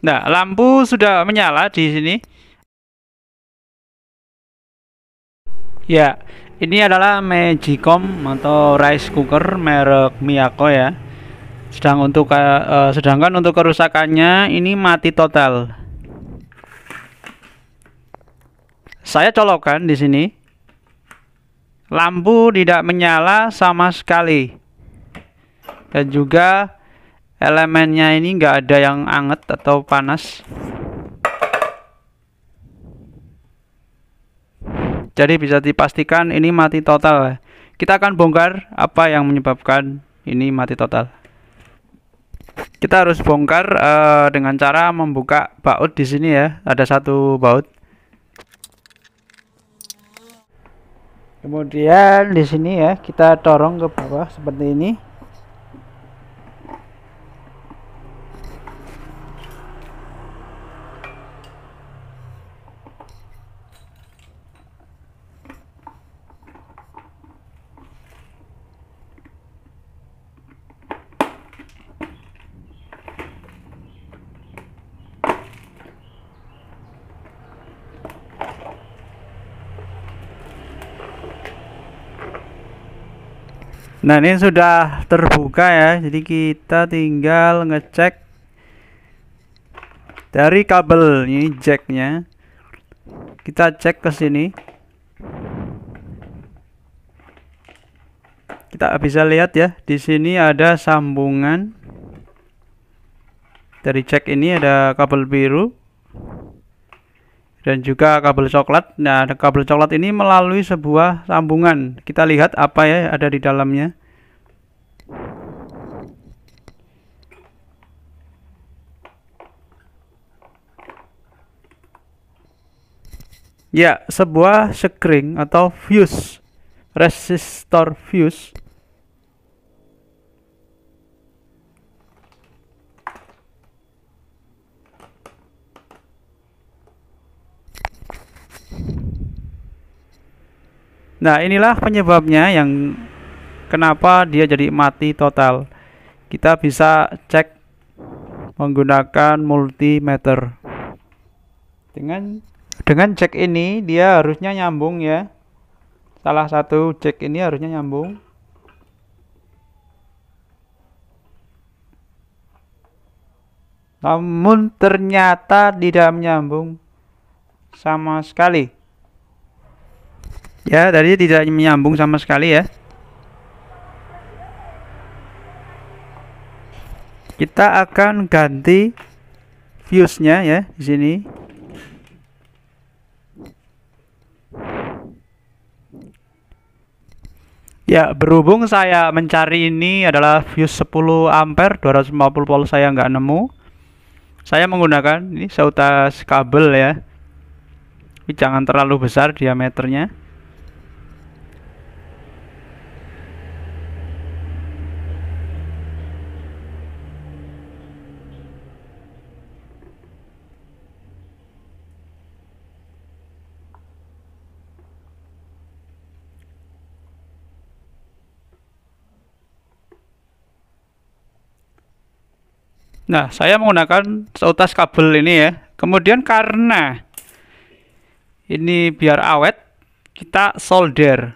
Nah, lampu sudah menyala di sini. Ya, ini adalah Magicom atau rice cooker merek Miyako ya. Sedang untuk uh, sedangkan untuk kerusakannya ini mati total. Saya colokkan di sini. Lampu tidak menyala sama sekali. Dan juga elemennya ini enggak ada yang anget atau panas. Jadi bisa dipastikan ini mati total. Kita akan bongkar apa yang menyebabkan ini mati total. Kita harus bongkar uh, dengan cara membuka baut di sini ya. Ada satu baut. Kemudian di sini ya kita dorong ke bawah seperti ini. Nah ini sudah terbuka ya. Jadi kita tinggal ngecek Dari kabel ini jacknya. Kita cek ke sini. Kita bisa lihat ya di sini ada sambungan. Dari jack ini ada kabel biru dan juga kabel coklat. Nah, kabel coklat ini melalui sebuah sambungan. Kita lihat apa ya ada di dalamnya. Ya, sebuah sekring atau fuse resistor fuse Nah, inilah penyebabnya yang kenapa dia jadi mati total. Kita bisa cek menggunakan multimeter. Dengan dengan cek ini dia harusnya nyambung ya. Salah satu cek ini harusnya nyambung. Namun ternyata tidak menyambung sama sekali. Ya, tadi tidak menyambung sama sekali ya. Kita akan ganti fuse-nya ya di sini. Ya, berhubung saya mencari ini adalah fuse 10 ampere 250 volt saya nggak nemu. Saya menggunakan ini seutas kabel ya. Ini jangan terlalu besar diameternya. Nah, saya menggunakan seutas kabel ini ya. Kemudian karena ini biar awet, kita solder.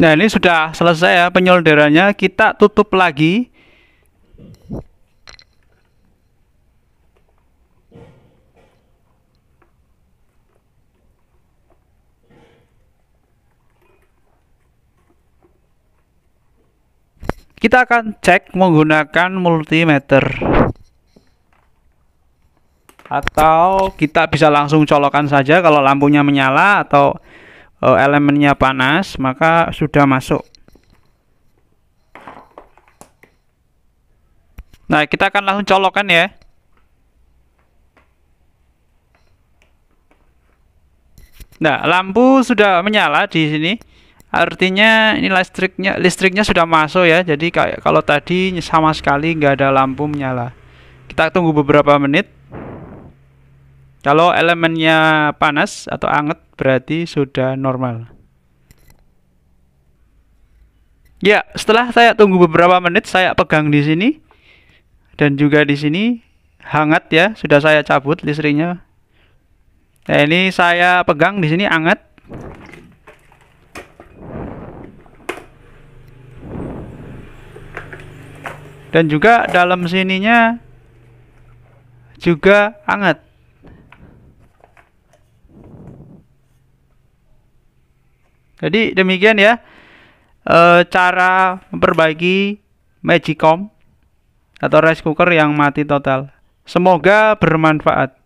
Nah ini sudah selesai ya penyolderannya kita tutup lagi. Kita akan cek menggunakan multimeter. Atau kita bisa langsung colokan saja kalau lampunya menyala atau uh, elemennya panas maka sudah masuk. Nah kita akan langsung colokan ya. Nah lampu sudah menyala di sini. Artinya ini listriknya listriknya sudah masuk ya. Jadi kayak kalau tadi sama sekali nggak ada lampu menyala. Kita tunggu beberapa menit kalau elemennya panas atau anget berarti sudah normal. Ya, setelah saya tunggu beberapa menit saya pegang di sini dan juga di sini hangat ya, sudah saya cabut listriknya. Nah, ini saya pegang di sini hangat. Dan juga dalam sininya juga hangat. Jadi demikian ya e, cara memperbaiki Magicom atau rice cooker yang mati total. Semoga bermanfaat.